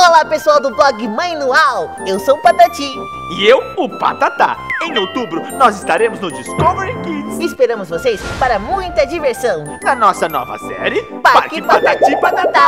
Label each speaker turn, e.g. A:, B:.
A: Olá pessoal do blog Manual, eu sou o Patati.
B: E eu, o Patatá. Em outubro nós estaremos no Discovery Kids.
A: Esperamos vocês para muita diversão.
B: Na nossa nova série
A: Parque Patati Patatá.